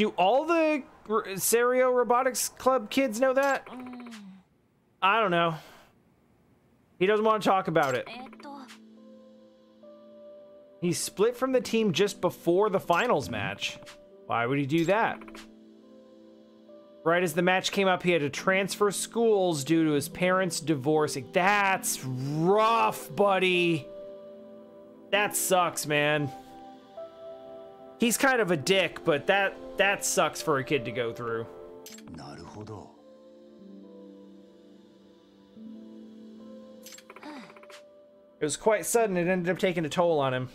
Do all the Seiryo Robotics Club kids know that? I don't know. He doesn't want to talk about it. He split from the team just before the finals match. Why would he do that? Right as the match came up, he had to transfer schools due to his parents divorcing. That's rough, buddy. That sucks, man. He's kind of a dick, but that that sucks for a kid to go through. It was quite sudden, it ended up taking a toll on him.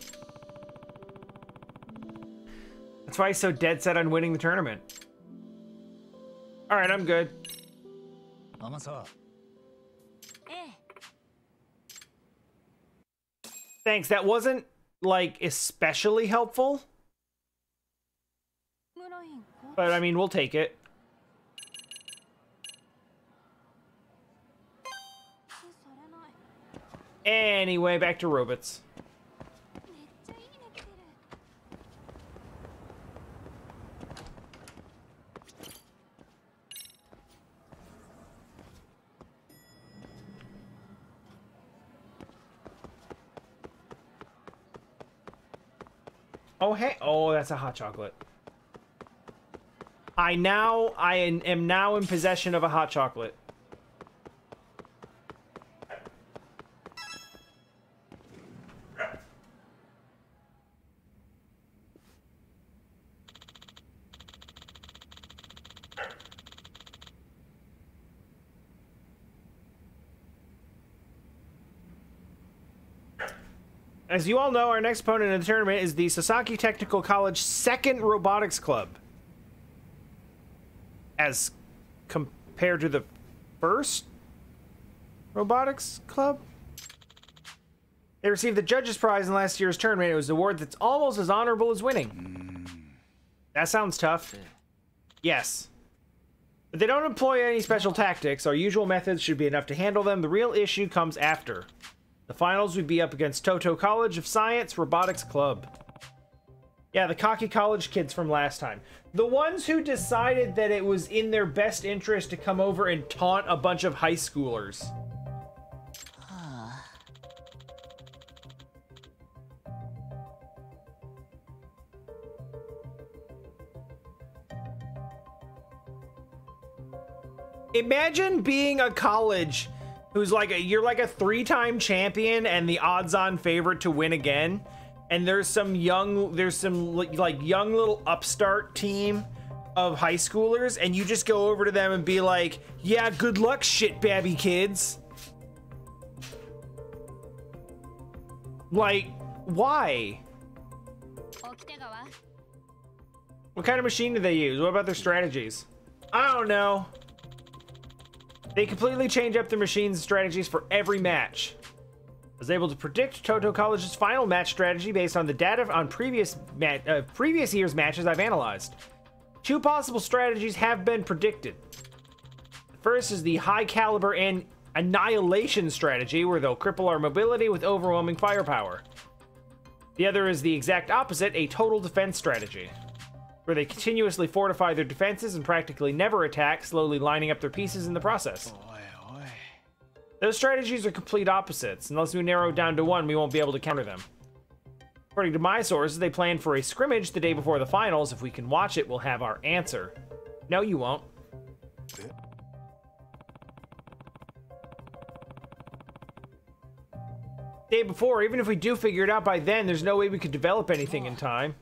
That's why he's so dead set on winning the tournament. Alright, I'm good. Thanks, that wasn't, like, especially helpful. But, I mean, we'll take it. Anyway, back to robots. Oh, hey. Oh, that's a hot chocolate. I now, I am now in possession of a hot chocolate. As you all know, our next opponent in the tournament is the Sasaki Technical College second robotics club. As compared to the first robotics club? They received the judge's prize in last year's tournament. It was an award that's almost as honorable as winning. That sounds tough. Yes. But they don't employ any special tactics. Our usual methods should be enough to handle them. The real issue comes after. The finals would be up against Toto College of Science Robotics Club. Yeah, the cocky college kids from last time. The ones who decided that it was in their best interest to come over and taunt a bunch of high schoolers. Imagine being a college who's like a, you're like a three-time champion and the odds-on favorite to win again and there's some young there's some like young little upstart team of high schoolers and you just go over to them and be like yeah good luck shit babby kids. Like why? What kind of machine do they use? What about their strategies? I don't know. They completely change up their machines strategies for every match. I was able to predict Toto College's final match strategy based on the data on previous uh, previous year's matches I've analyzed. Two possible strategies have been predicted. The first is the high caliber and annihilation strategy, where they'll cripple our mobility with overwhelming firepower. The other is the exact opposite, a total defense strategy where they continuously fortify their defenses and practically never attack, slowly lining up their pieces in the process. Those strategies are complete opposites. Unless we narrow down to one, we won't be able to counter them. According to my sources, they plan for a scrimmage the day before the finals. If we can watch it, we'll have our answer. No, you won't. Day before, even if we do figure it out by then, there's no way we could develop anything in time.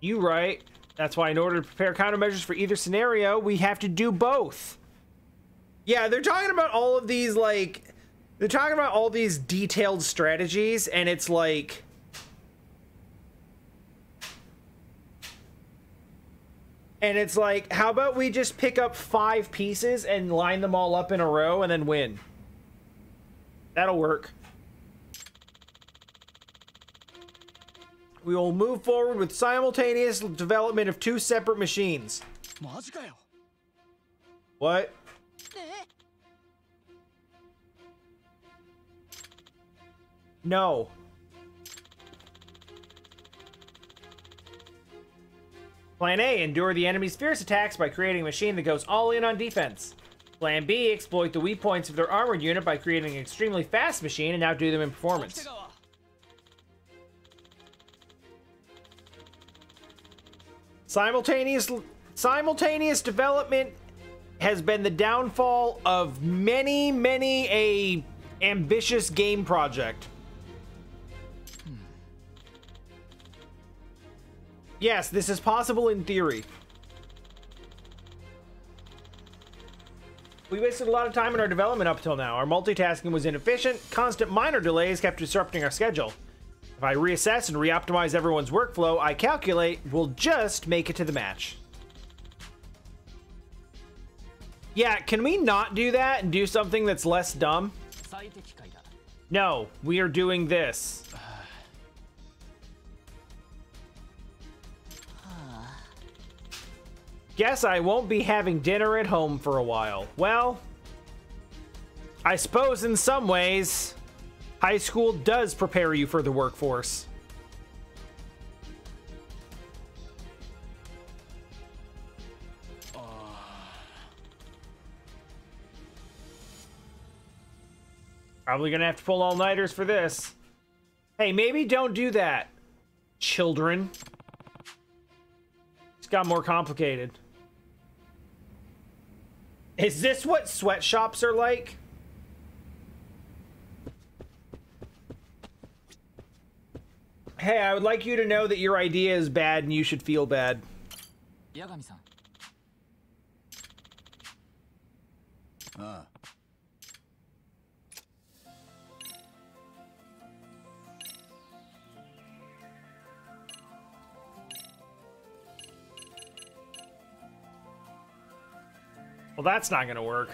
You right. That's why in order to prepare countermeasures for either scenario, we have to do both. Yeah, they're talking about all of these, like... They're talking about all these detailed strategies, and it's like... And it's like, how about we just pick up five pieces and line them all up in a row and then win? That'll work. We will move forward with simultaneous development of two separate machines. What? No. Plan A, endure the enemy's fierce attacks by creating a machine that goes all in on defense. Plan B, exploit the weak points of their armored unit by creating an extremely fast machine and outdo them in performance. Simultaneous simultaneous development has been the downfall of many, many a ambitious game project. Yes, this is possible in theory. We wasted a lot of time in our development up till now. Our multitasking was inefficient. Constant minor delays kept disrupting our schedule. If I reassess and reoptimize everyone's workflow, I calculate we'll just make it to the match. Yeah, can we not do that and do something that's less dumb? No, we are doing this. Guess I won't be having dinner at home for a while. Well, I suppose in some ways, high school does prepare you for the workforce. Uh. Probably gonna have to pull all-nighters for this. Hey, maybe don't do that, children. It's got more complicated. Is this what sweatshops are like? Hey, I would like you to know that your idea is bad and you should feel bad. Yagami-san. Ah. Well, that's not gonna work.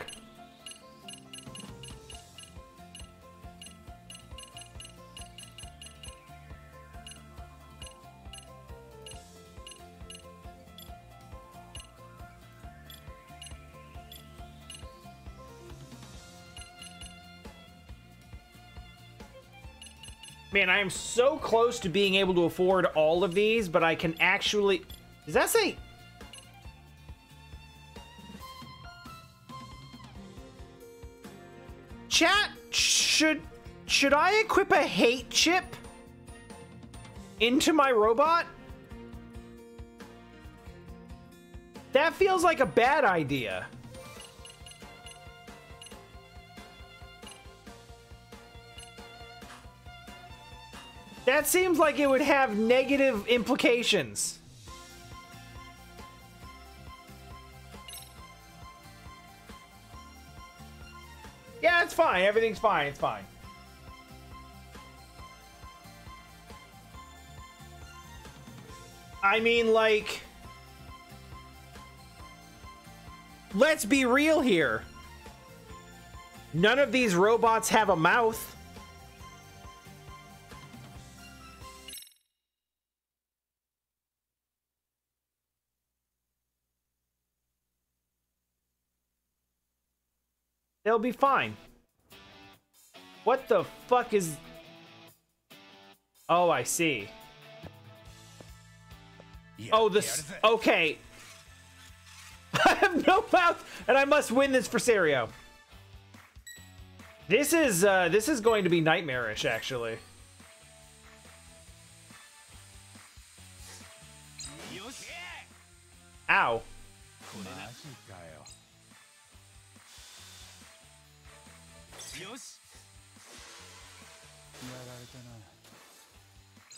Man, I am so close to being able to afford all of these, but I can actually... Does that say should I equip a hate chip into my robot? That feels like a bad idea. That seems like it would have negative implications. Yeah, it's fine. Everything's fine. It's fine. I mean, like... Let's be real here. None of these robots have a mouth. They'll be fine. What the fuck is... Oh, I see. Oh, this... Okay. I have no mouth, and I must win this for Seiryo. This is, uh, this is going to be nightmarish, actually. Ow.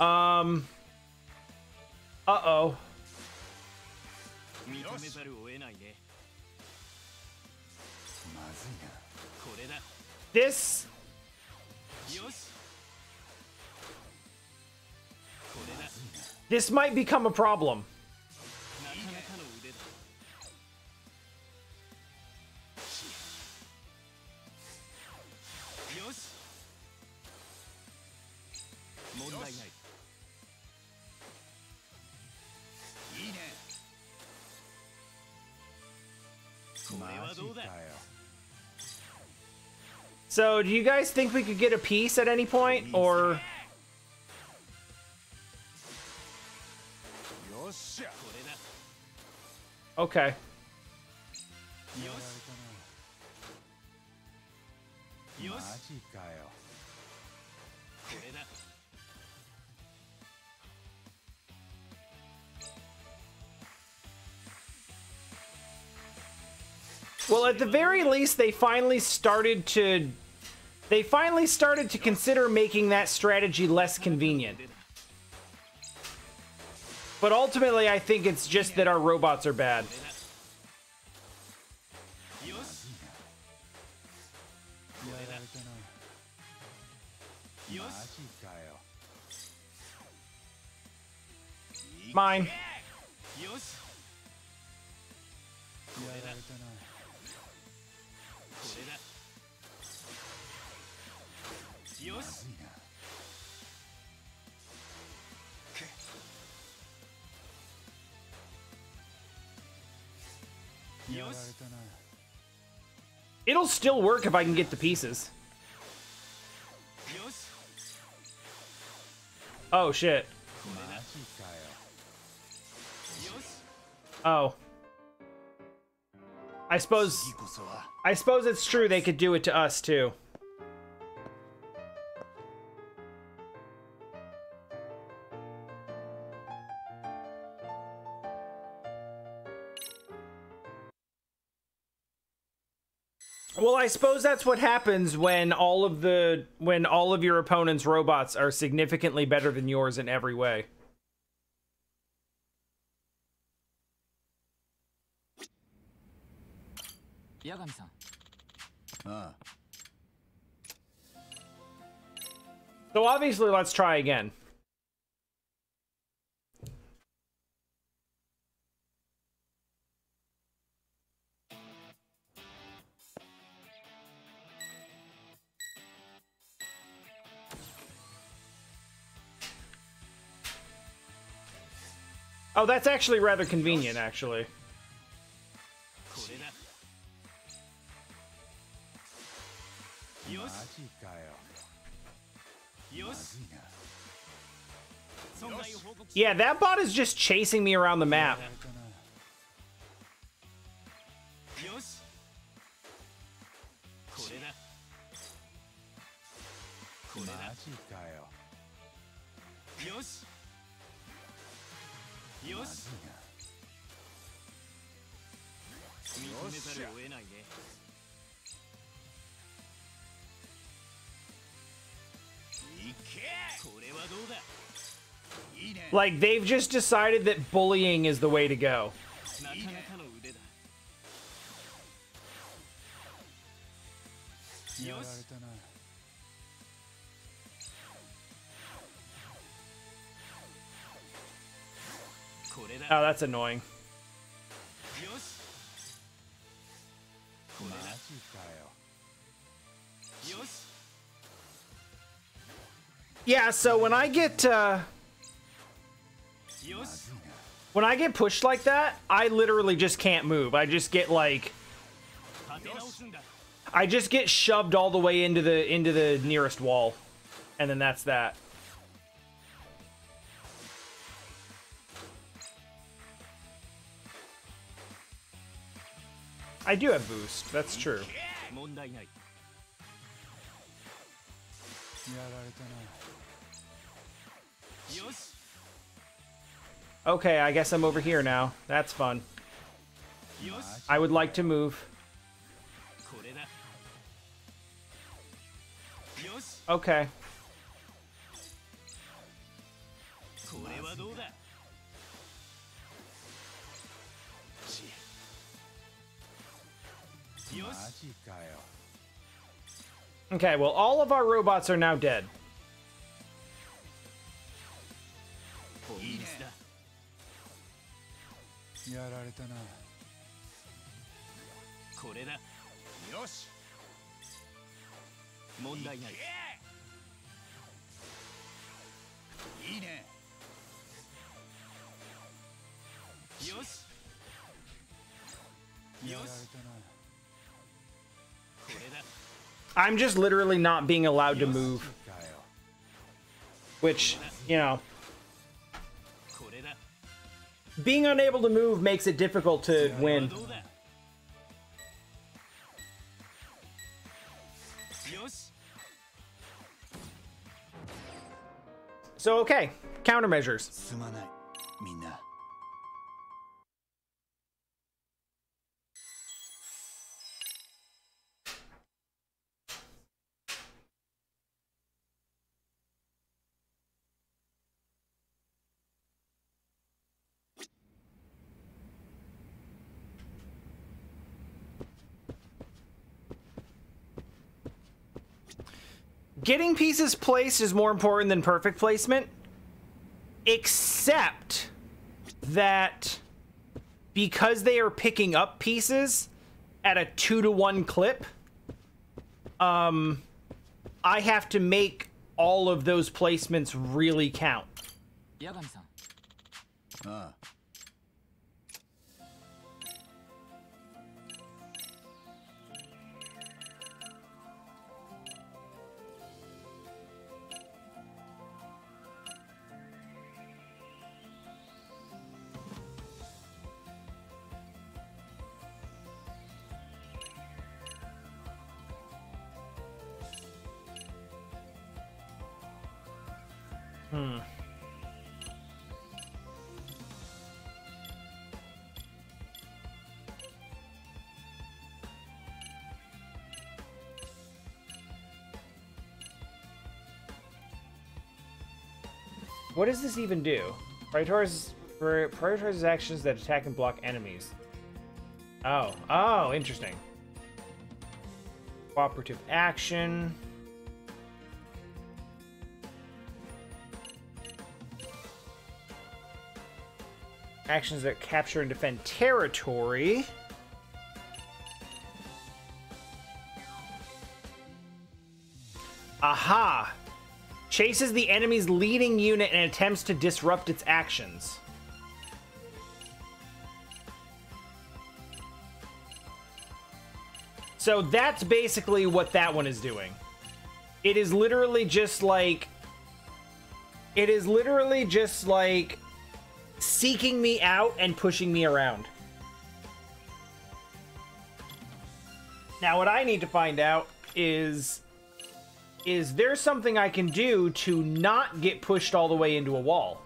Um. Uh oh. This. This might become a problem. So, do you guys think we could get a piece at any point, or? Okay. Well, at the very least, they finally started to they finally started to consider making that strategy less convenient. But ultimately, I think it's just that our robots are bad. Mine. It'll still work if I can get the pieces. Oh, shit. Oh. I suppose... I suppose it's true they could do it to us, too. I suppose that's what happens when all of the when all of your opponent's robots are significantly better than yours in every way. Yagami-san. Ah. So obviously, let's try again. Oh, that's actually rather convenient, actually. Yeah, that bot is just chasing me around the map. やられたなよしこれだこれマだジかよよしよしまずいな認めざるを得ないねいけこれはどうだいいね Like, they've just decided that bullying is the way to go. Oh, that's annoying. Yeah, so when I get uh, when I get pushed like that, I literally just can't move. I just get like I just get shoved all the way into the into the nearest wall. And then that's that. I do have boost, that's true. Okay, I guess I'm over here now. That's fun. I would like to move. Okay. Okay, well all of our robots are now dead. ポ I'm just literally not being allowed to move. Which, you know. Being unable to move makes it difficult to win. So, okay. Countermeasures. Getting pieces placed is more important than perfect placement, except that because they are picking up pieces at a two to one clip, um, I have to make all of those placements really count. 八 What does this even do? Prioritize, prioritizes actions that attack and block enemies. Oh, oh, interesting. Cooperative action. Actions that capture and defend territory. Chases the enemy's leading unit and attempts to disrupt its actions. So that's basically what that one is doing. It is literally just like. It is literally just like seeking me out and pushing me around. Now, what I need to find out is is there something I can do to not get pushed all the way into a wall?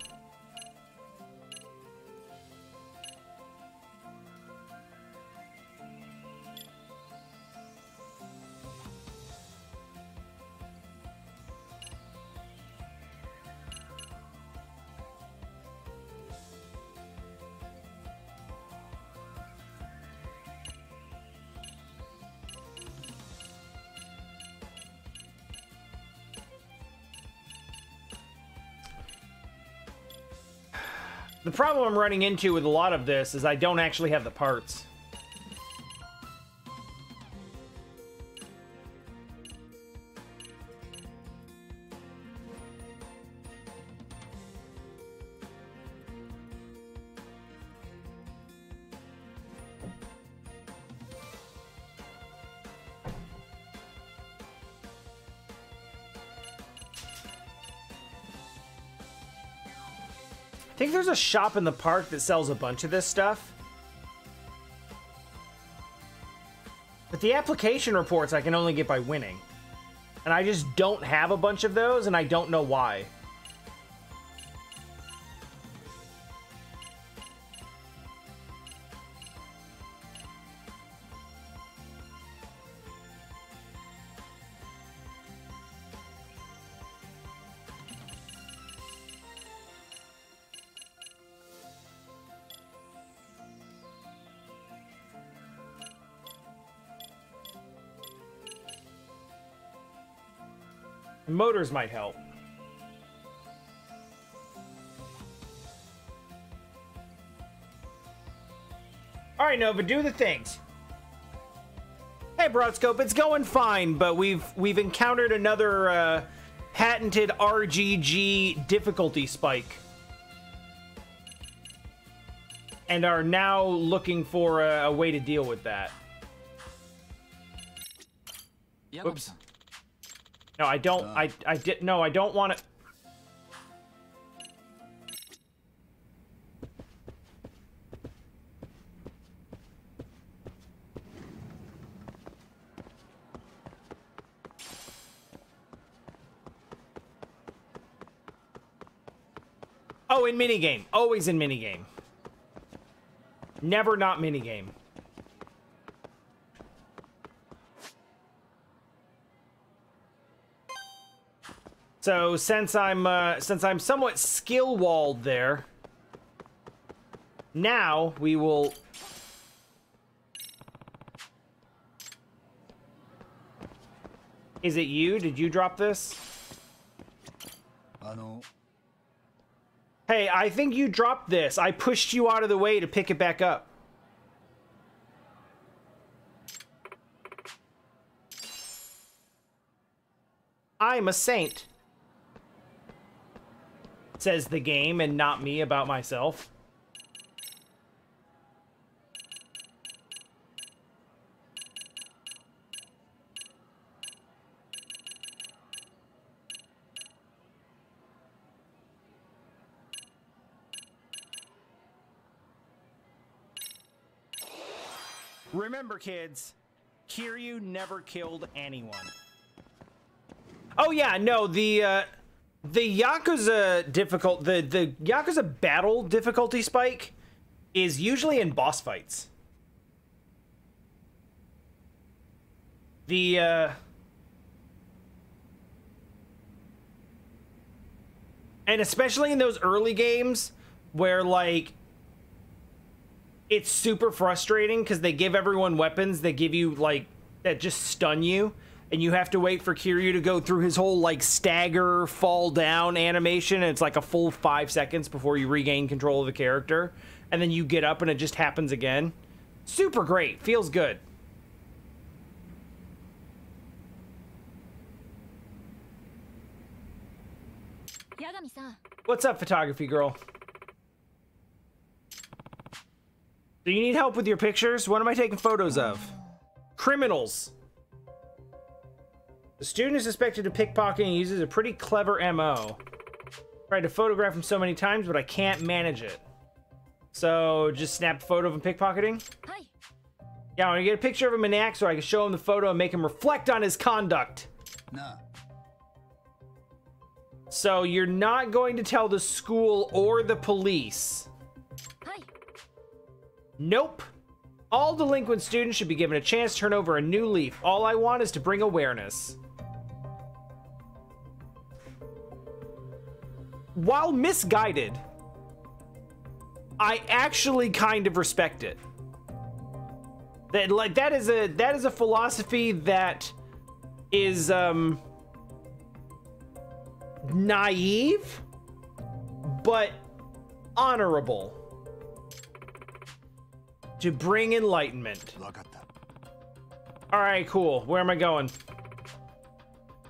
The problem I'm running into with a lot of this is I don't actually have the parts. There's a shop in the park that sells a bunch of this stuff. But the application reports I can only get by winning. And I just don't have a bunch of those, and I don't know why. Motors might help. Alright, Nova, do the things. Hey, Broadscope, it's going fine, but we've we've encountered another uh, patented RGG difficulty spike. And are now looking for a, a way to deal with that. Oops. No, I don't. I I did. No, I don't want to. Oh, in minigame. Always in minigame. Never not minigame. So since I'm uh, since I'm somewhat skill walled there, now we will. Is it you? Did you drop this? Hey, I think you dropped this. I pushed you out of the way to pick it back up. I'm a saint. Says the game and not me about myself. Remember, kids, Kiryu never killed anyone. Oh yeah, no, the uh, the Yakuza difficult the the Yakuza battle difficulty spike is usually in boss fights. The uh and especially in those early games where like it's super frustrating because they give everyone weapons they give you like that just stun you and you have to wait for Kiryu to go through his whole like stagger fall down animation and it's like a full five seconds before you regain control of the character and then you get up and it just happens again. Super great. Feels good. What's up photography girl? Do you need help with your pictures? What am i taking photos of? Criminals the student is suspected of pickpocketing and uses a pretty clever MO. Tried to photograph him so many times, but I can't manage it. So, just snap a photo of him pickpocketing? Yeah, I want to get a picture of him in act so I can show him the photo and make him reflect on his conduct. な So, you're not going to tell the school or the police. Nope. All delinquent students should be given a chance to turn over a new leaf. All I want is to bring awareness. while misguided, I actually kind of respect it. That like that is a that is a philosophy that is um naive but honorable to bring enlightenment. All right, cool. Where am I going?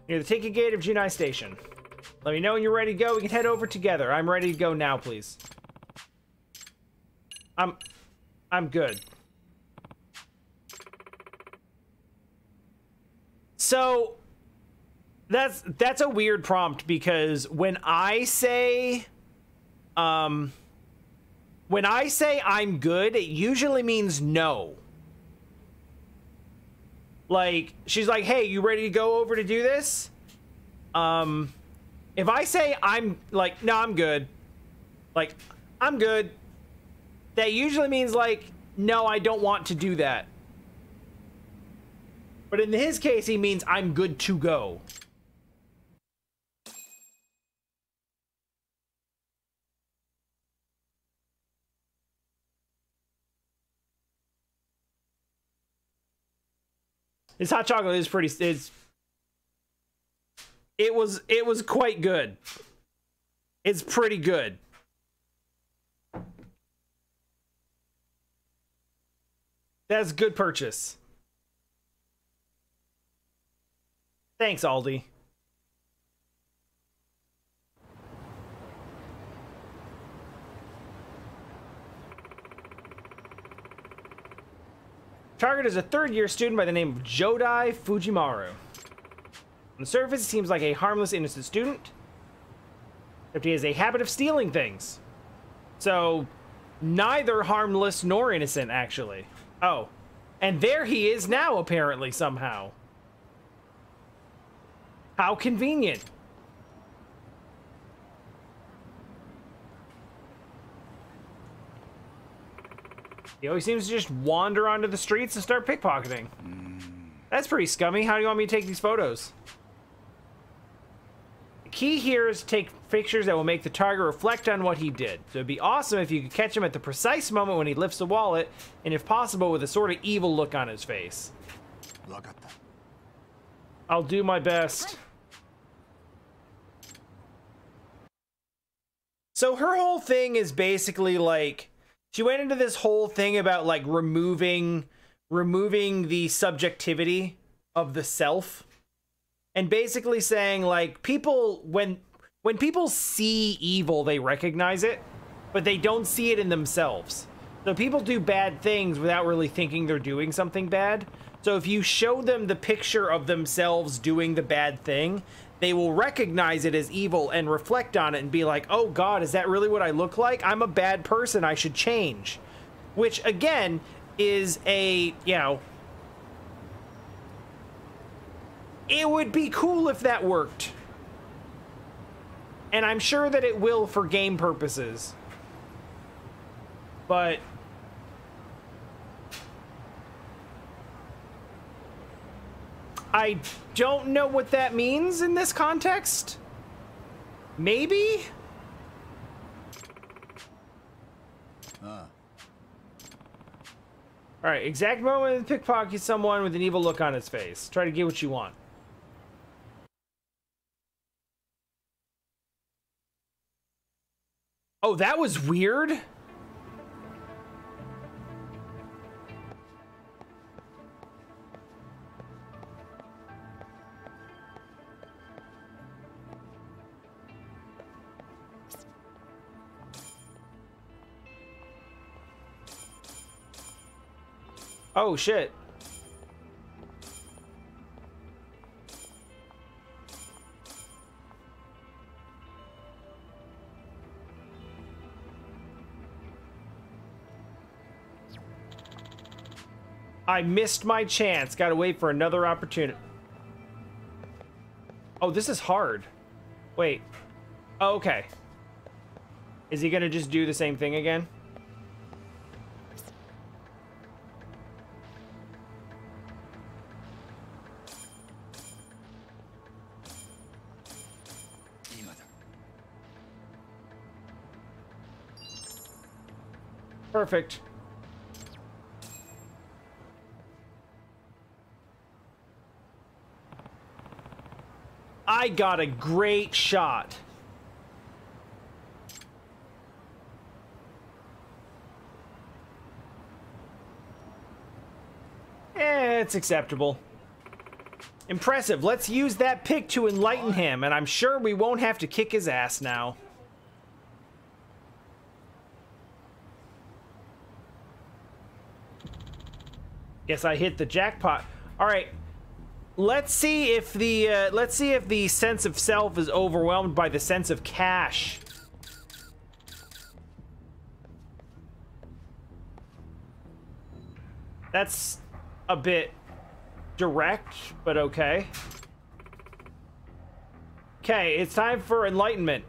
Near the ticket gate of Junai Station. Let me know when you're ready to go. We can head over together. I'm ready to go now, please. I'm... I'm good. So... That's that's a weird prompt because when I say um when I say I'm good, it usually means no. Like she's like, "Hey, you ready to go over to do this?" Um if I say I'm like, "No, I'm good." Like, "I'm good." That usually means like, "No, I don't want to do that." But in his case, he means I'm good to go. His hot chocolate is pretty. It's. It was. It was quite good. It's pretty good. That's good purchase. Thanks, Aldi. Target is a third year student by the name of Jodai Fujimaru the surface, he seems like a harmless, innocent student. Except he has a habit of stealing things. So, neither harmless nor innocent, actually. Oh. And there he is now, apparently, somehow. How convenient. He always seems to just wander onto the streets and start pickpocketing. That's pretty scummy. How do you want me to take these photos? Key here is take pictures that will make the target reflect on what he did. So it'd be awesome if you could catch him at the precise moment when he lifts the wallet, and if possible, with a sort of evil look on his face. I'll do my best. So her whole thing is basically like she went into this whole thing about like removing removing the subjectivity of the self and basically saying like people when when people see evil they recognize it but they don't see it in themselves. So people do bad things without really thinking they're doing something bad. So if you show them the picture of themselves doing the bad thing they will recognize it as evil and reflect on it and be like oh god is that really what i look like? I'm a bad person. I should change. Which again is a you know it would be cool if that worked and i'm sure that it will for game purposes but i don't know what that means in this context maybe あ All right, exact moment of pickpocket someone with an evil look on his face. Try to get what you want. Oh, that was weird. Oh shit. I missed my chance. Gotta wait for another opportunity. Oh, this is hard. Wait. Oh, okay. Is he gonna just do the same thing again? Perfect. I got a great shot. Eh, it's acceptable. Impressive. Let's use that pick to enlighten him, and I'm sure we won't have to kick his ass now. Guess I hit the jackpot. All right. Let's see if the uh, let's see if the sense of self is overwhelmed by the sense of cash. That's a bit direct, but okay. Okay, it's time for enlightenment.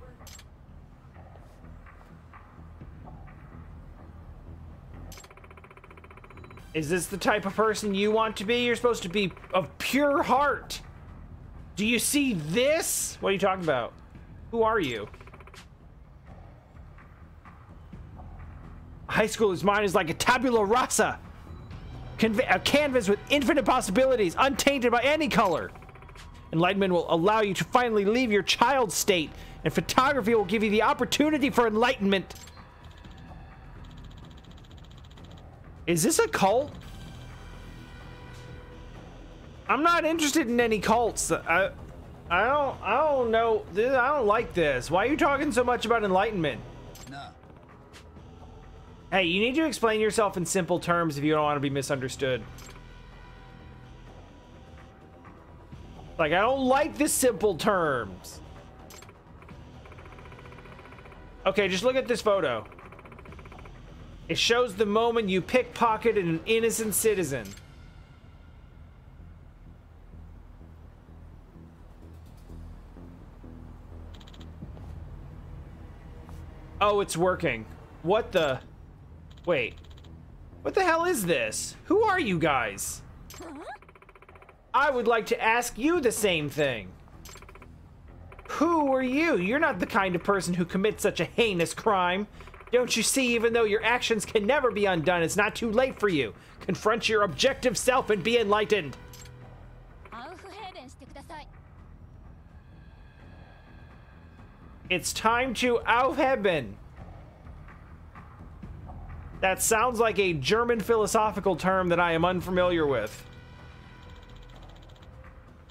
Is this the type of person you want to be? You're supposed to be of pure heart. Do you see this? What are you talking about? Who are you? High school's mind is like a tabula rasa. A canvas with infinite possibilities, untainted by any color. Enlightenment will allow you to finally leave your child state, and photography will give you the opportunity for enlightenment. Is this a cult? I'm not interested in any cults. I, I don't, I don't know. I don't like this. Why are you talking so much about enlightenment? なあ Hey, you need to explain yourself in simple terms if you don't want to be misunderstood. Like, I don't like the simple terms. Okay, just look at this photo. It shows the moment you pickpocketed an innocent citizen. Oh, it's working. What the? Wait. What the hell is this? Who are you guys? I would like to ask you the same thing. Who are you? You're not the kind of person who commits such a heinous crime. Don't you see, even though your actions can never be undone, it's not too late for you. Confront your objective self and be enlightened. It's time to Aufheben. That sounds like a German philosophical term that I am unfamiliar with.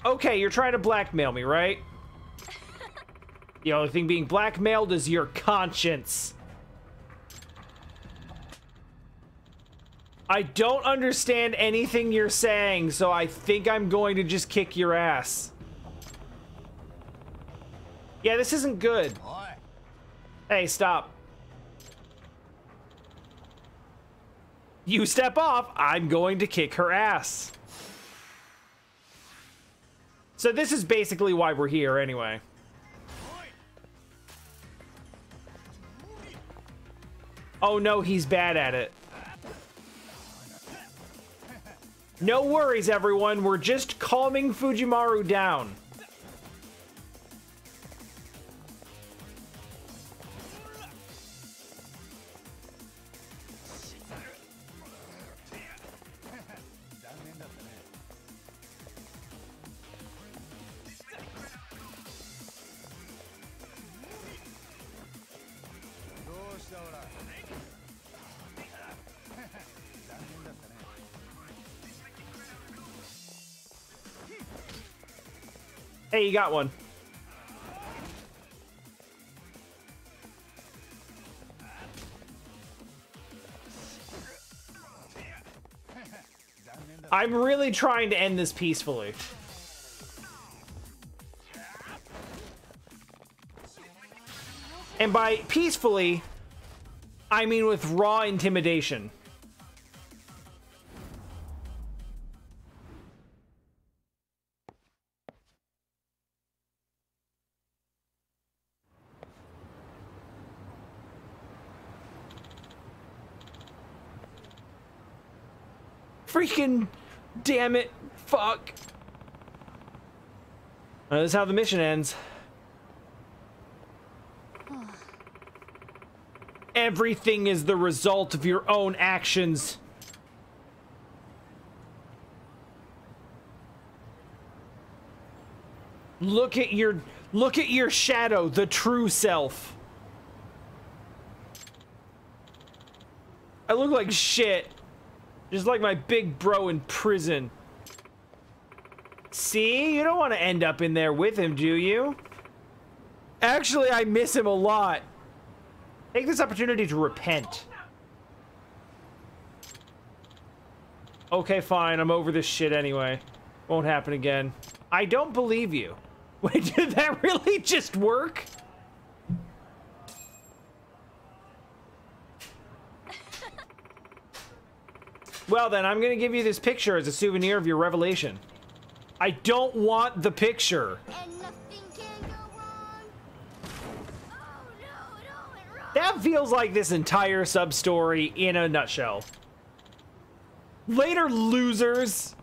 Okay, you're trying to blackmail me, right? the only thing being blackmailed is your conscience. I don't understand anything you're saying, so I think I'm going to just kick your ass. Yeah, this isn't good. Hey, stop. You step off, I'm going to kick her ass. So this is basically why we're here anyway. Oh no, he's bad at it. No worries, everyone. We're just calming Fujimaru down. Hey, you got one. I'm really trying to end this peacefully. And by peacefully, I mean with raw intimidation. Freaking damn it. Fuck. Uh, this is how the mission ends. Everything is the result of your own actions. Look at your look at your shadow, the true self. I look like shit. Just like my big bro in prison. See? You don't want to end up in there with him, do you? Actually, I miss him a lot. Take this opportunity to repent. Okay, fine. I'm over this shit anyway. Won't happen again. I don't believe you. Wait, did that really just work? Well then, I'm gonna give you this picture as a souvenir of your revelation. I don't want the picture. That feels like this entire sub-story in a nutshell. Later, losers!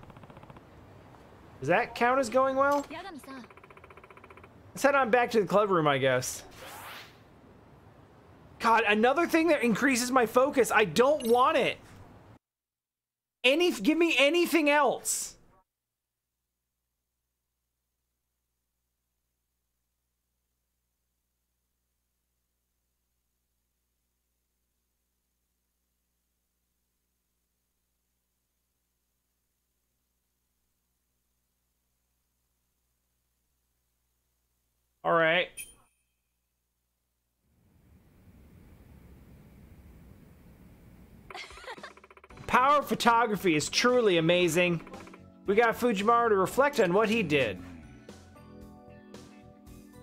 Does that count as going well? Let's head on back to the club room, I guess. God, another thing that increases my focus. I don't want it. Any, give me anything else. All right. Power photography is truly amazing. We got Fujimaru to reflect on what he did.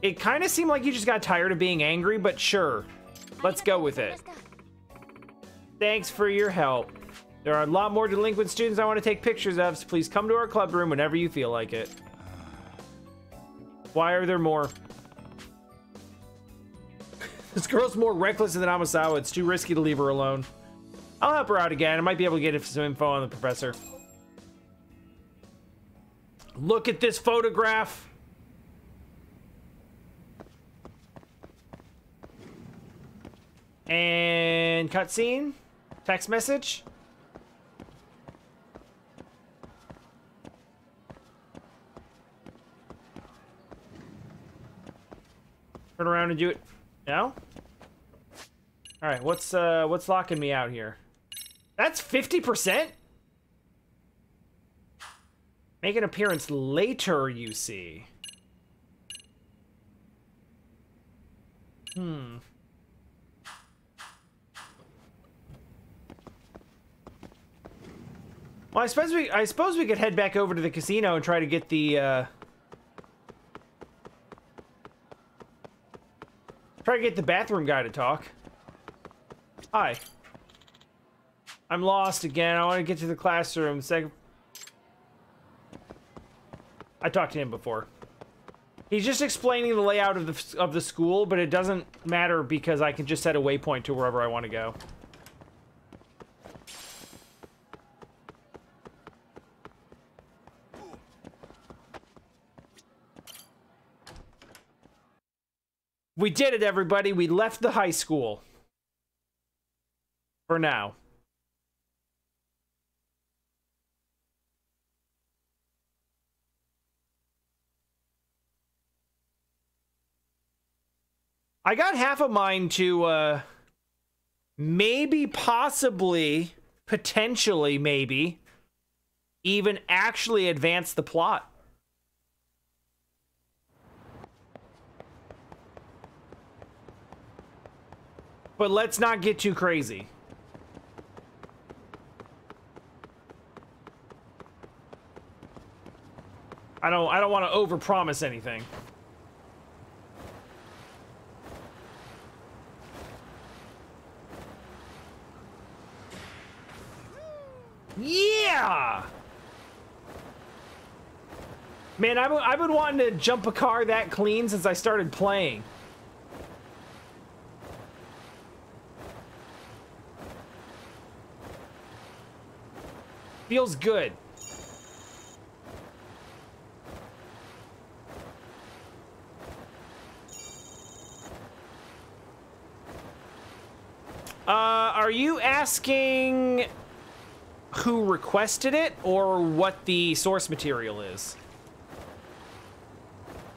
It kind of seemed like you just got tired of being angry, but sure. Let's go with it. Thanks for your help. There are a lot more delinquent students I want to take pictures of, so please come to our club room whenever you feel like it. Why are there more? this girl's more reckless than Amasawa. It's too risky to leave her alone. I'll help her out again. I might be able to get some info on the professor. Look at this photograph. And cutscene, text message. Turn around and do it. No? All right, what's uh what's locking me out here? That's 50%? Make an appearance later, you see. Hmm. Well, I suppose we I suppose we could head back over to the casino and try to get the uh try to get the bathroom guy to talk. Hi. I'm lost again. I want to get to the classroom. Second. I talked to him before. He's just explaining the layout of the of the school, but it doesn't matter because I can just set a waypoint to wherever I want to go. We did it, everybody. We left the high school. For now. I got half a mind to uh maybe possibly potentially maybe even actually advance the plot. But let's not get too crazy. I don't I don't want to overpromise anything. Yeah! Man, I've, I've been wanting to jump a car that clean since I started playing. Feels good. Uh, are you asking who requested it or what the source material is?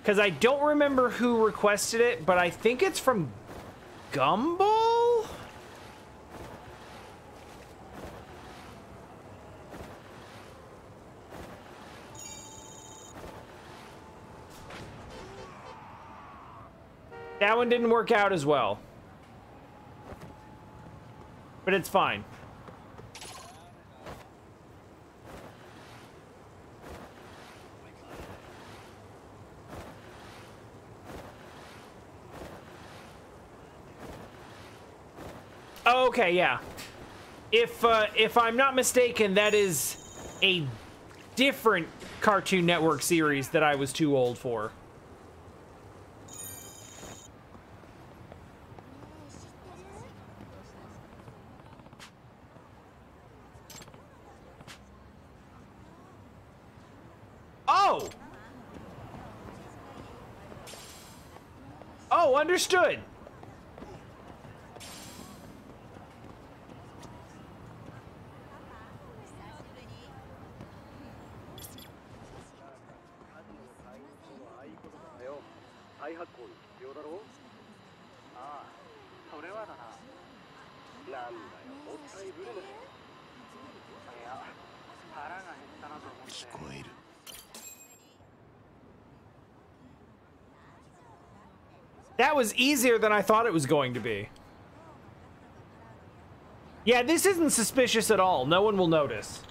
Because I don't remember who requested it, but I think it's from Gumball? That one didn't work out as well. But it's fine. Okay, yeah. If uh, if I'm not mistaken, that is a different Cartoon Network series that I was too old for. Oh! Oh, understood. That was easier than I thought it was going to be. Yeah, this isn't suspicious at all. No one will notice.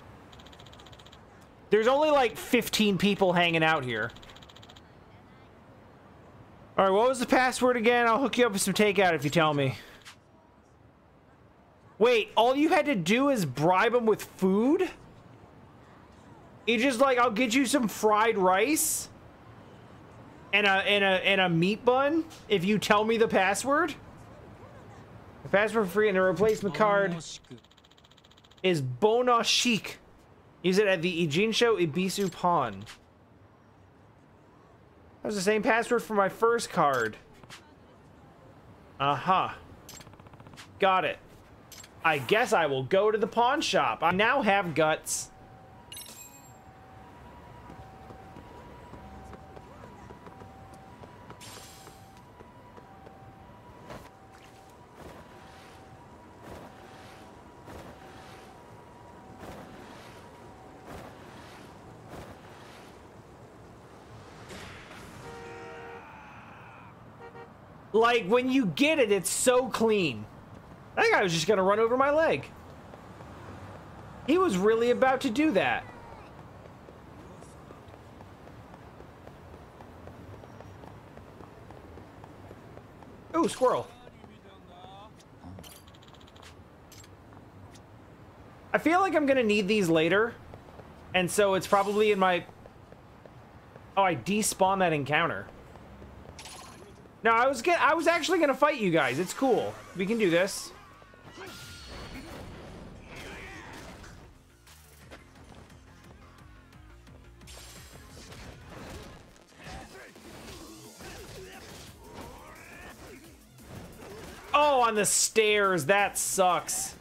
There's only like 15 people hanging out here. All right, what was the password again? I'll hook you up with some takeout if you tell me. Wait, all you had to do is bribe him with food? He just like, I'll get you some fried rice and a and a and a meat bun if you tell me the password. The password for free and a replacement card. is Bona Chic. Use it at the Ijincho Ebisu Pawn. That was the same password for my first card. Uh-huh. Got it. I guess I will go to the pawn shop. I now have guts. Like, when you get it, it's so clean. That guy was just gonna run over my leg. He was really about to do that. Ooh, squirrel. I feel like I'm gonna need these later. And so it's probably in my... Oh, I despawn that encounter. No, I was get I was actually gonna fight you guys. It's cool. We can do this. Oh, on the stairs. That sucks.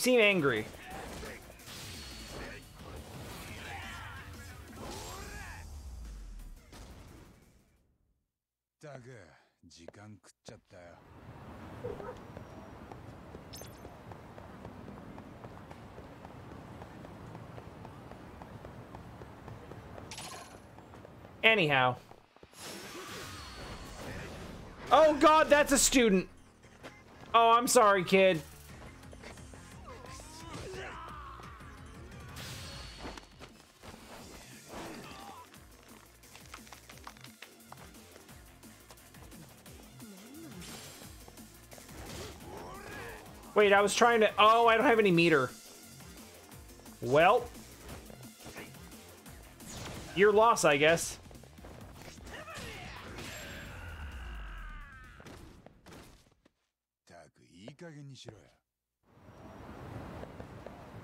You seem angry. Anyhow. Oh god, that's a student. Oh, I'm sorry, kid. Wait, I was trying to... Oh, I don't have any meter. Well. Your loss, I guess.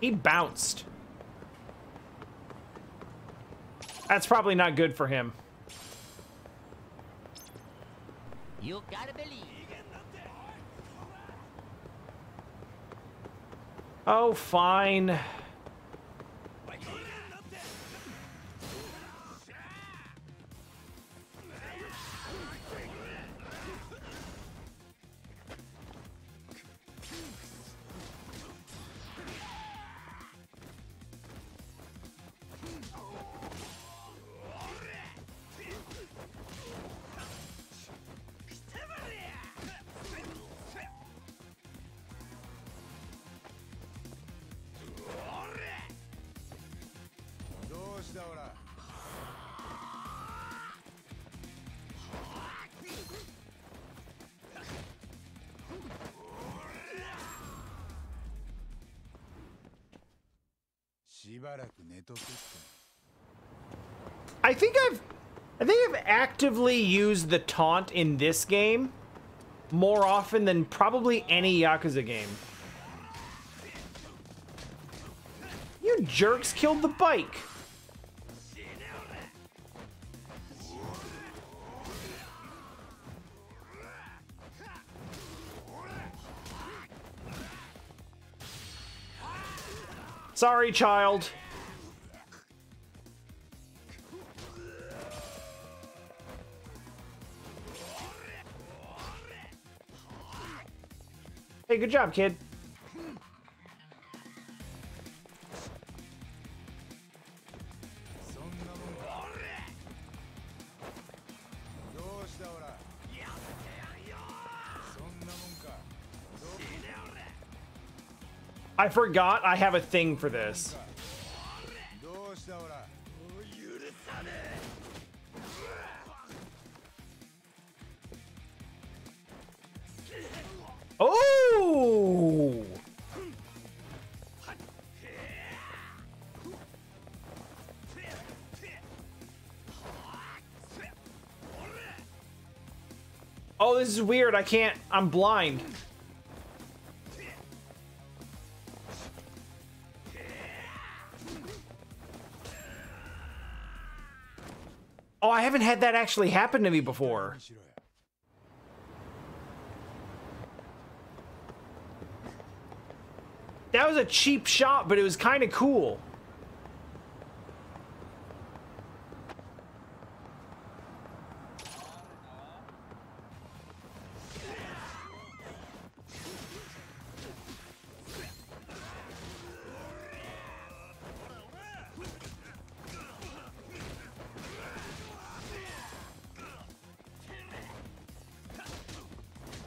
He bounced. That's probably not good for him. You gotta believe. Oh, fine. Actively use the taunt in this game more often than probably any Yakuza game. You jerks killed the bike. Sorry, child. Hey, good job, kid. I forgot I have a thing for this. This is weird. I can't. I'm blind. Oh, I haven't had that actually happen to me before. That was a cheap shot, but it was kind of cool.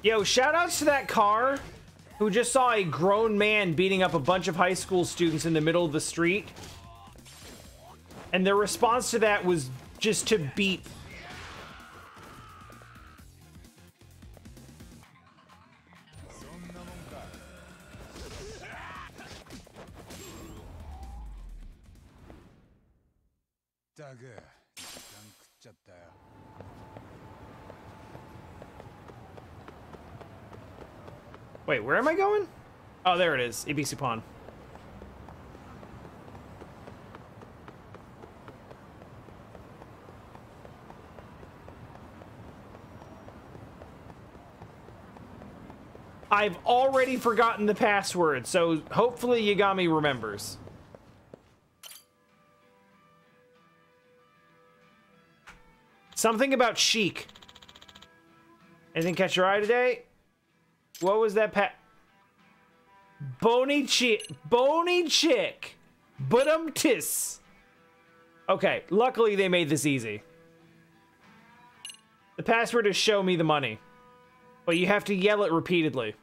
Yo, shout outs to that car who just saw a grown man beating up a bunch of high school students in the middle of the street. And their response to that was just to beat. Where am I going? Oh, there it is. Ebisu Pawn. I've already forgotten the password, so hopefully Yagami remembers. Something about chic. Anything catch your eye today? What was that pat? Bony chick. Bony chick. But um tis. Okay, luckily they made this easy. The password is show me the money. But you have to yell it repeatedly.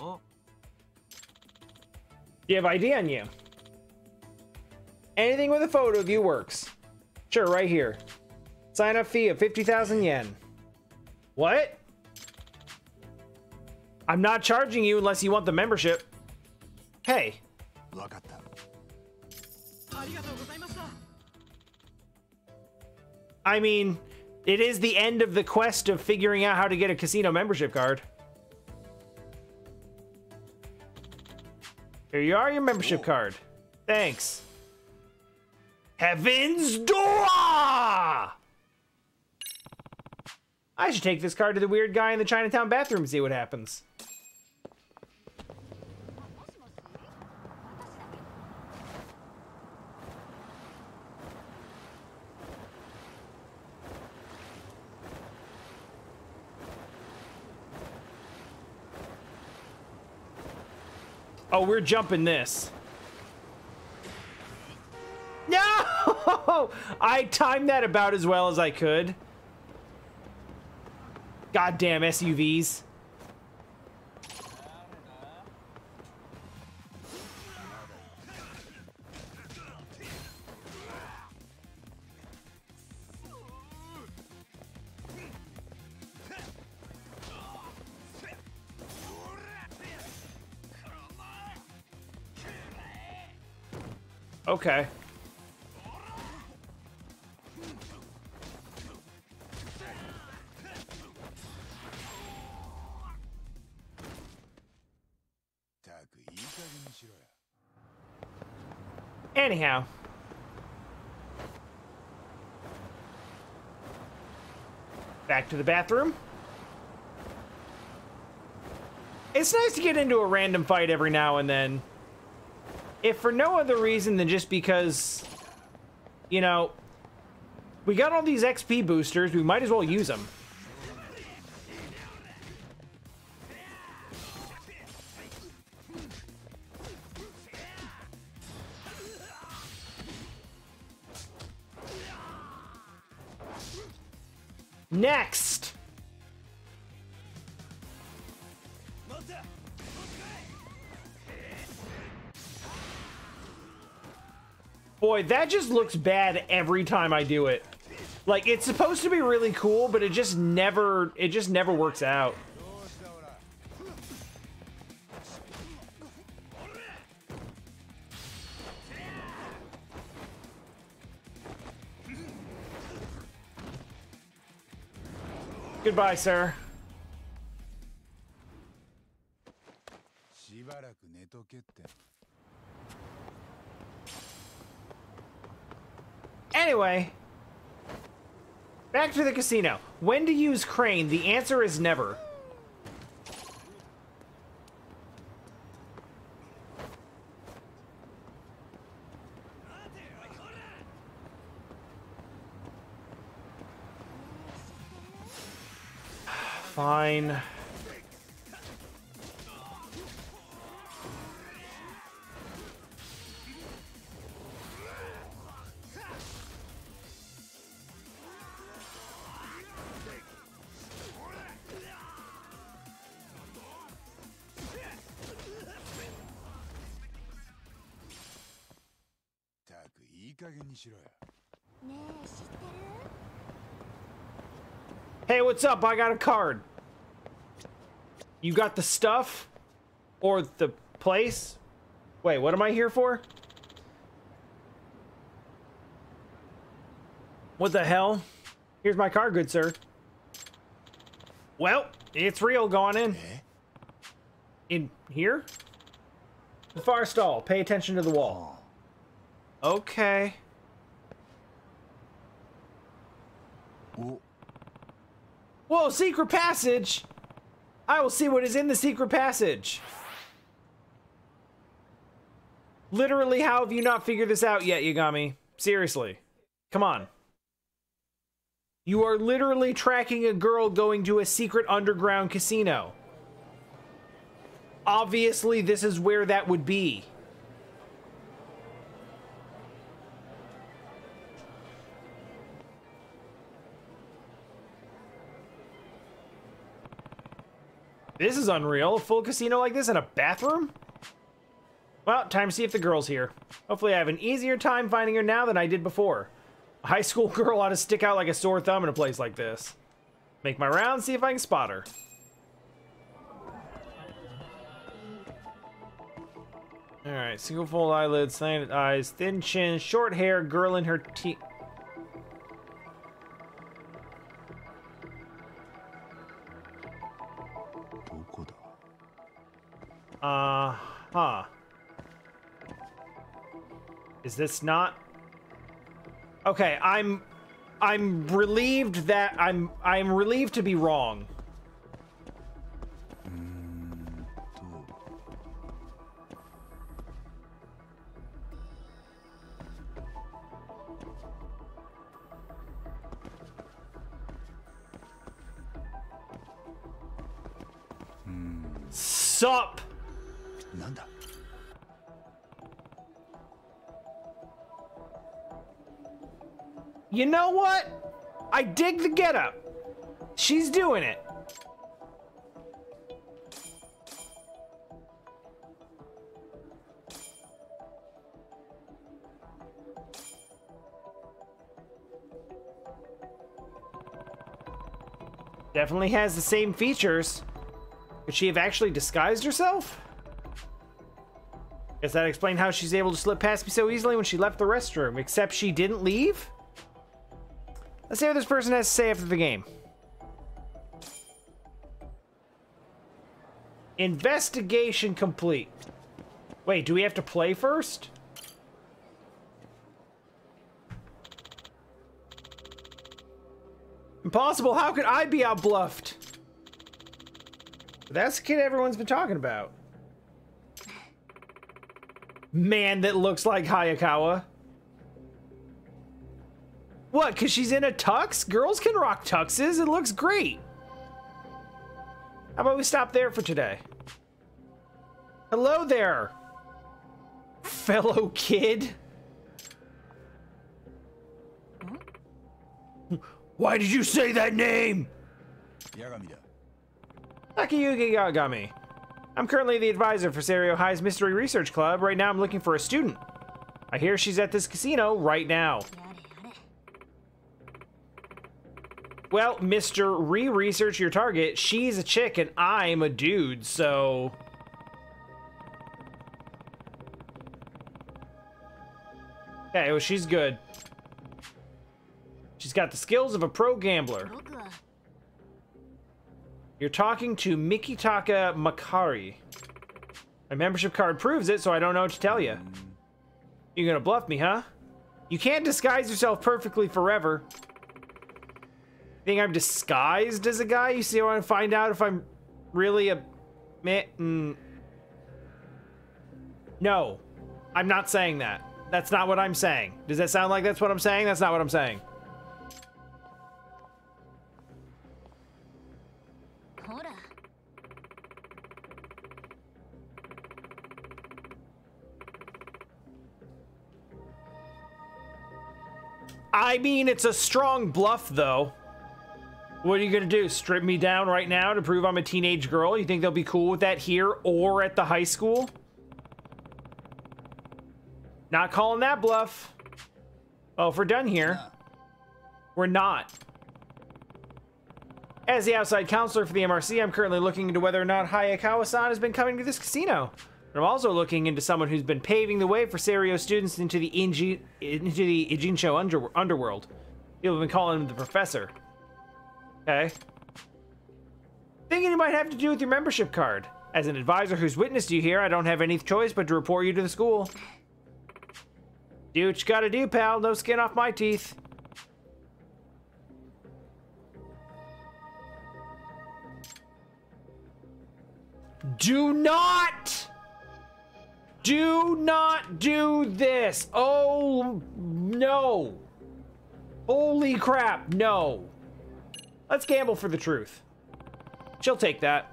Oh, you have ID on you? Anything with a photo of you works. Sure, right here. Sign up fee of 50,000 yen. What? I'm not charging you unless you want the membership. Hey. I mean, it is the end of the quest of figuring out how to get a casino membership card. Here you are, your membership card. Thanks. Heaven's Door! I should take this card to the weird guy in the Chinatown bathroom and see what happens. Oh, we're jumping this. No! I timed that about as well as I could. Goddamn SUVs. Okay. Anyhow. Back to the bathroom. It's nice to get into a random fight every now and then. If for no other reason than just because, you know, we got all these XP boosters, we might as well use them. boy, that just looks bad every time I do it. Like, it's supposed to be really cool, but it just never, it just never works out. Goodbye, sir. To the casino. When to use crane? The answer is never. Hey, what's up? I got a card. You got the stuff? Or the place? Wait, what am I here for? What the hell? Here's my card, good sir. Well, it's real going in. In here? The far stall. Pay attention to the wall. Okay. お Whoa, secret passage! I will see what is in the secret passage. Literally, how have you not figured this out yet, Yagami? Seriously. Come on. You are literally tracking a girl going to a secret underground casino. Obviously, this is where that would be. This is unreal. A full casino like this in a bathroom? Well, time to see if the girl's here. Hopefully I have an easier time finding her now than I did before. A high school girl ought to stick out like a sore thumb in a place like this. Make my round, see if I can spot her. Alright, single fold eyelids, slanted eyes, thin chin, short hair, girl in her tea. Uh huh. Is this not? Okay, I'm I'm relieved that I'm I'm relieved to be wrong. Sup? なんだ You know what? I dig the getup. She's doing it. Definitely has the same features. Could she have actually disguised herself? Guess that explained how she's able to slip past me so easily when she left the restroom, except she didn't leave? Let's see what this person has to say after the game. Investigation complete. Wait, do we have to play first? Impossible, how could I be outbluffed? That's the kid everyone's been talking about man that looks like Hayakawa. What, because she's in a tux? Girls can rock tuxes. It looks great. How about we stop there for today? Hello there, fellow kid. Why did you say that name? Yagamida. Takayuki Yagami. I'm currently the advisor for Seiryo High's Mystery Research Club. Right now, I'm looking for a student. I hear she's at this casino right now. Well, Mr. Re-Research Your Target, she's a chick and I'm a dude, so... Okay, well, she's good. She's got the skills of a pro gambler. You're talking to Mikitaka Makari. My membership card proves it, so I don't know what to tell you. You're gonna bluff me, huh? You can't disguise yourself perfectly forever. Think I'm disguised as a guy? You see, I want to find out if I'm really a man. Mm. No, I'm not saying that. That's not what I'm saying. Does that sound like that's what I'm saying? That's not what I'm saying. I mean, it's a strong bluff, though. What are you gonna do? Strip me down right now to prove I'm a teenage girl? You think they'll be cool with that here or at the high school? Not calling that bluff. Oh, if we're done here, we're not. As the outside counselor for the MRC, I'm currently looking into whether or not Hayakawa-san has been coming to this casino. I'm also looking into someone who's been paving the way for Seiryo students into the Inji, into the Ijincho under, underworld. People have been calling him the professor. Okay. Thinking it might have to do with your membership card. As an advisor who's witnessed you here, I don't have any choice but to report you to the school. Do what you gotta do, pal. No skin off my teeth. Do not! Do not do this! Oh, no! Holy crap, no! Let's gamble for the truth. She'll take that.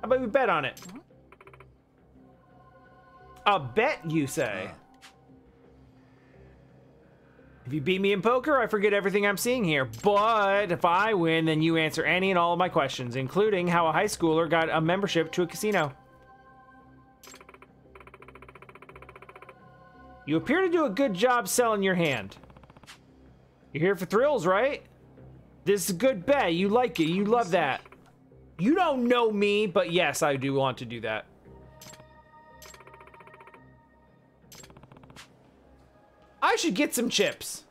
How about we bet on it? A bet, you say? If you beat me in poker, I forget everything I'm seeing here. But if I win, then you answer any and all of my questions, including how a high schooler got a membership to a casino. You appear to do a good job selling your hand. You're here for thrills, right? This is a good bet. You like it. You love that. You don't know me, but yes, I do want to do that. I should get some chips.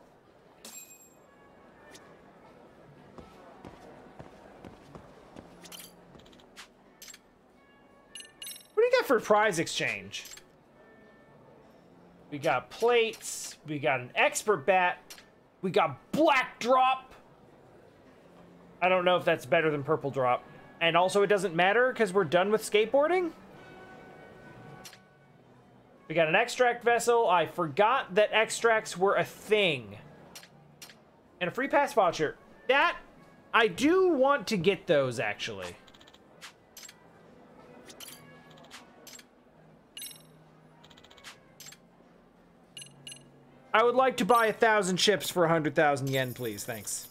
What do you got for prize exchange? We got plates. We got an expert bat. We got black drop. I don't know if that's better than purple drop. And also it doesn't matter because we're done with skateboarding? We got an extract vessel. I forgot that extracts were a thing. And a free pass voucher. That, I do want to get those, actually. I would like to buy a thousand chips for a hundred thousand yen, please. Thanks.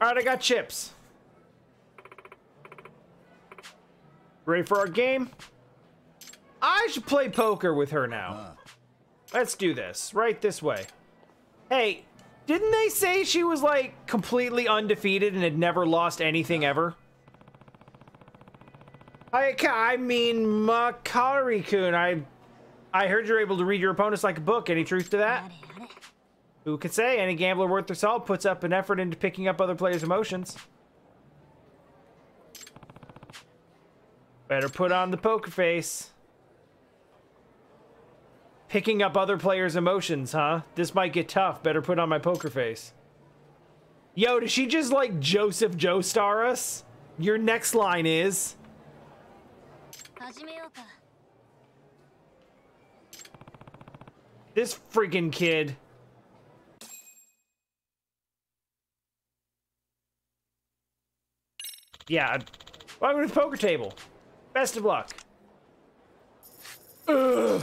All right, I got chips. Ready for our game? I should play poker with her now. Let's do this. Right this way. Hey, didn't they say she was, like, completely undefeated and had never lost anything ever? I, I mean, Makari-kun, I, I heard you're able to read your opponents like a book. Any truth to that? Who could say? Any gambler worth their salt puts up an effort into picking up other players' emotions. Better put on the poker face. Picking up other players' emotions, huh? This might get tough. Better put on my poker face. Yo, does she just like Joseph Joestar us? Your next line is. This freaking kid. Yeah, welcome to the poker table. Best of luck. Ugh.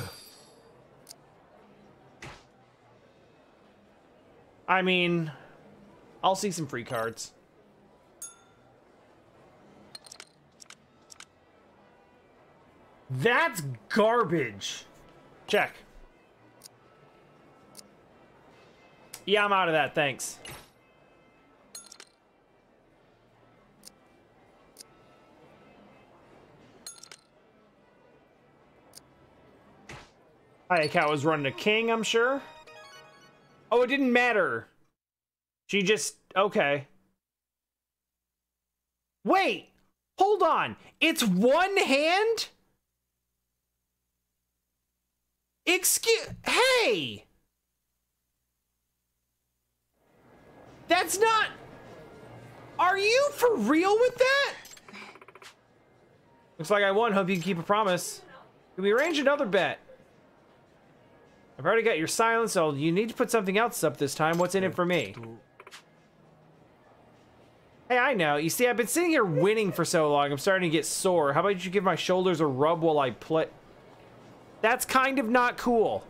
I mean, I'll see some free cards. That's garbage. Check. Yeah, I'm out of that, thanks. Hayakawa was running a king, I'm sure. Oh, it didn't matter. She just okay. Wait, hold on. It's one hand? Excuse Hey! That's not Are you for real with that? Looks like I won. Hope you can keep a promise. Can we arrange another bet? I've already got your silence, so you need to put something else up this time. What's in it for me? Hey, I know. You see, I've been sitting here winning for so long, I'm starting to get sore. How about you give my shoulders a rub while I play? That's kind of not cool.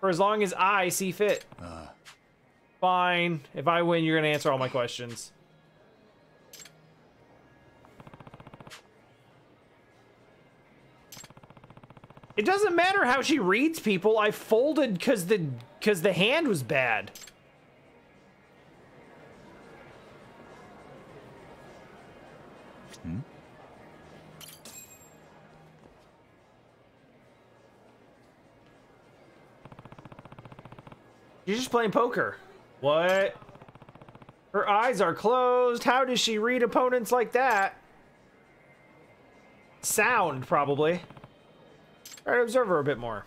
For as long as I see fit. Uh. Fine. If I win, you're going to answer all my questions. It doesn't matter how she reads people. I folded because the because the hand was bad. Hmm? You're just playing poker. What? Her eyes are closed. How does she read opponents like that? Sound, probably. All right, observe her a bit more.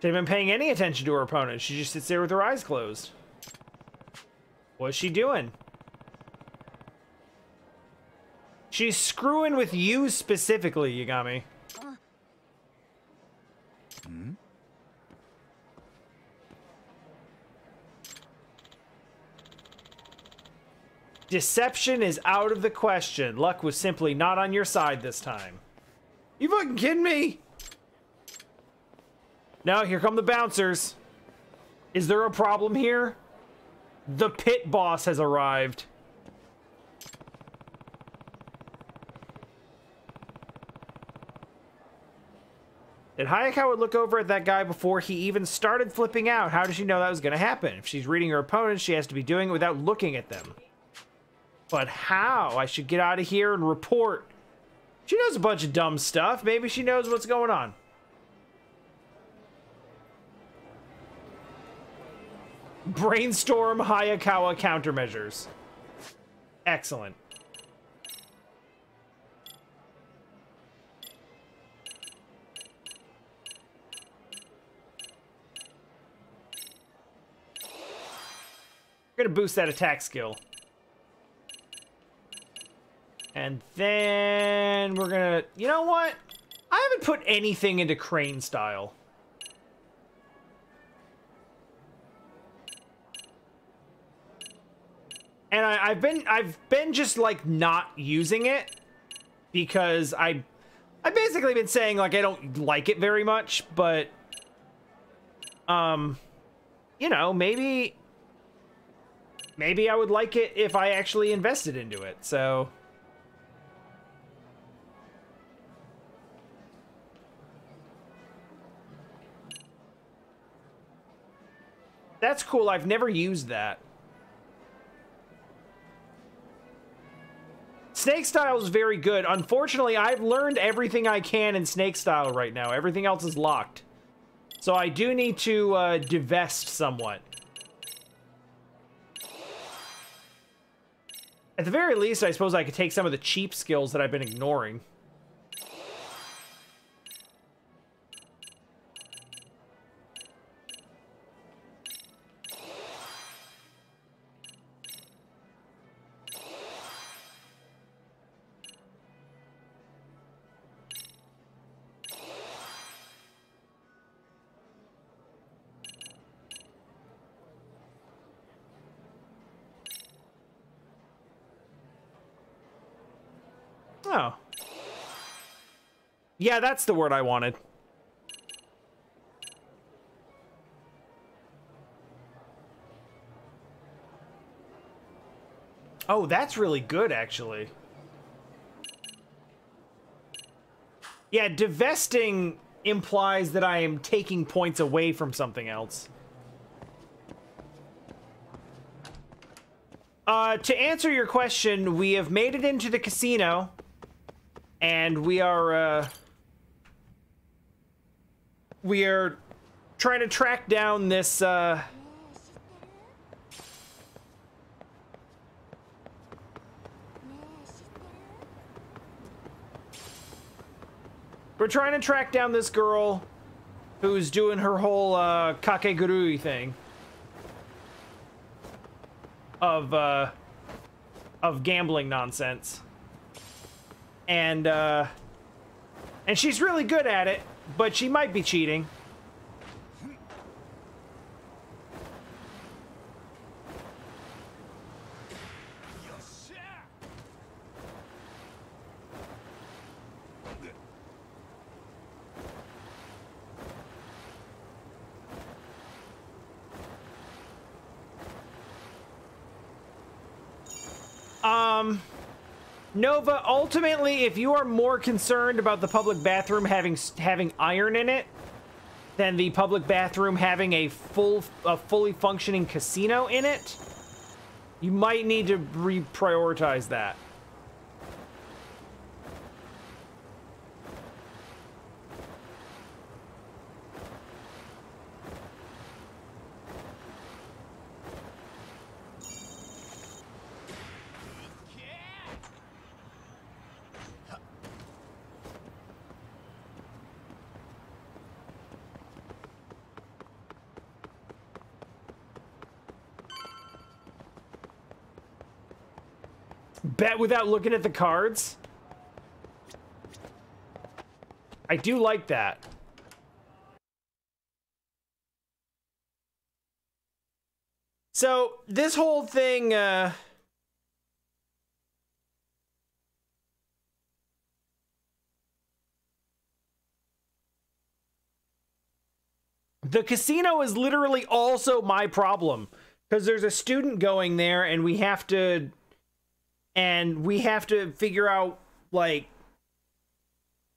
She hasn't been paying any attention to her opponent. She just sits there with her eyes closed. What's she doing? She's screwing with you specifically, Yagami. Hmm? Deception is out of the question. Luck was simply not on your side this time. You fucking kidding me? Now, here come the bouncers. Is there a problem here? The pit boss has arrived. Did Hayakawa look over at that guy before he even started flipping out? How does she know that was going to happen? If she's reading her opponents, she has to be doing it without looking at them. But how? I should get out of here and report. She knows a bunch of dumb stuff. Maybe she knows what's going on. Brainstorm Hayakawa countermeasures. Excellent. We're gonna boost that attack skill. And then we're gonna, you know what? I haven't put anything into crane style. And I, I've been, I've been just like not using it because I, I've basically been saying like I don't like it very much, but, um, you know, maybe, maybe I would like it if I actually invested into it. So. That's cool. I've never used that. Snake Style is very good. Unfortunately, I've learned everything I can in Snake Style right now. Everything else is locked. So I do need to uh, divest somewhat. At the very least, I suppose I could take some of the cheap skills that I've been ignoring. Yeah, that's the word I wanted. Oh, that's really good, actually. Yeah, divesting implies that I am taking points away from something else. Uh, to answer your question, we have made it into the casino, and we are, uh, we are trying to track down this, uh, We're trying to track down this girl who's doing her whole uh, kakegurui thing of uh, of gambling nonsense, and uh, and she's really good at it, but she might be cheating. Um, Nova, ultimately, if you are more concerned about the public bathroom having having iron in it than the public bathroom having a full a fully functioning casino in it, you might need to reprioritize that. Bet without looking at the cards? I do like that. So, this whole thing, uh... The casino is literally also my problem. Because there's a student going there and we have to and we have to figure out like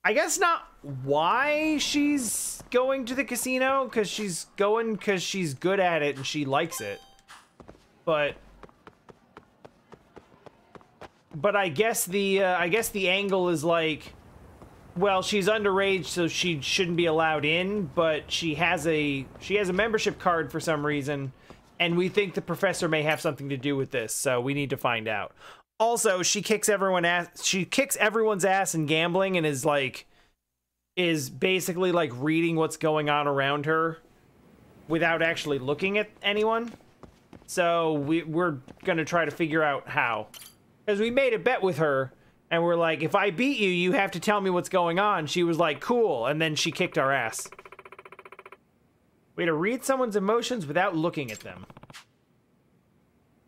I guess not why she's going to the casino cuz she's going cuz she's good at it and she likes it. But but I guess the uh, I guess the angle is like well, she's underage so she shouldn't be allowed in, but she has a she has a membership card for some reason and we think the professor may have something to do with this, so we need to find out. Also, she kicks everyone ass. She kicks everyone's ass in gambling and is like, is basically like reading what's going on around her, without actually looking at anyone. So we we're gonna try to figure out how, because we made a bet with her, and we're like, if I beat you, you have to tell me what's going on. She was like, cool, and then she kicked our ass. We had to read someone's emotions without looking at them.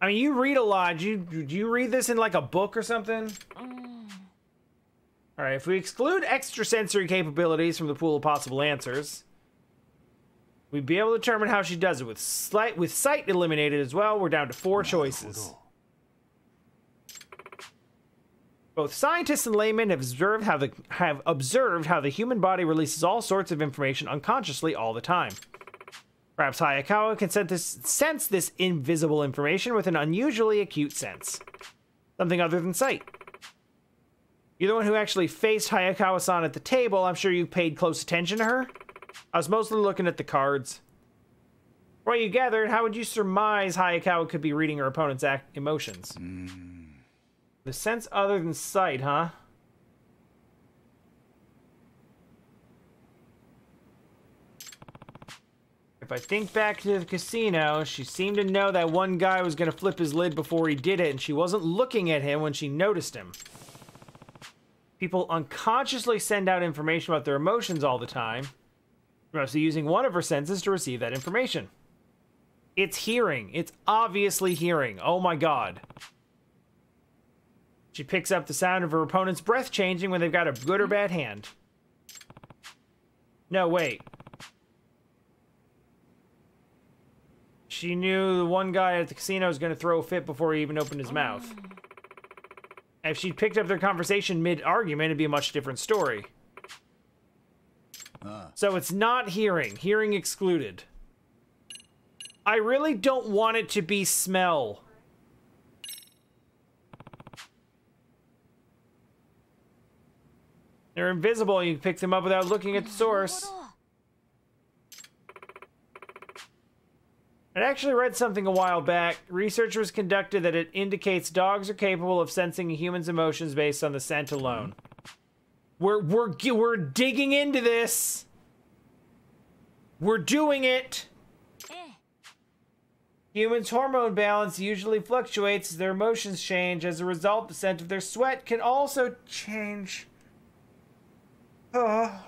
I mean, you read a lot. Do you, do you read this in like a book or something? Mm. All right, if we exclude extrasensory capabilities from the pool of possible answers, we'd be able to determine how she does it. With slight with sight eliminated as well, we're down to four choices. Both scientists and laymen have observed how the have observed how the human body releases all sorts of information unconsciously all the time. Perhaps Hayakawa can sense this, invisible information with an unusually acute sense. Something other than sight. You're the one who actually faced Hayakawa-san at the table. I'm sure you paid close attention to her. I was mostly looking at the cards. What you gathered, how would you surmise Hayakawa could be reading her opponent's emotions? Mm. The sense other than sight, huh? If I think back to the casino, she seemed to know that one guy was going to flip his lid before he did it, and she wasn't looking at him when she noticed him. People unconsciously send out information about their emotions all the time, mostly using one of her senses to receive that information. It's hearing. It's obviously hearing. Oh my god. She picks up the sound of her opponent's breath changing when they've got a good or bad hand. No, wait. She knew the one guy at the casino was going to throw a fit before he even opened his mouth. Mm. If she picked up their conversation mid-argument, it'd be a much different story. Ah. So it's not hearing. Hearing excluded. I really don't want it to be smell. They're invisible. You can pick them up without looking at the source. I actually read something a while back. Research was conducted that it indicates dogs are capable of sensing a human's emotions based on the scent alone. We're we're we're digging into this. We're doing it. Humans' hormone balance usually fluctuates as their emotions change. As a result, the scent of their sweat can also change. Oh.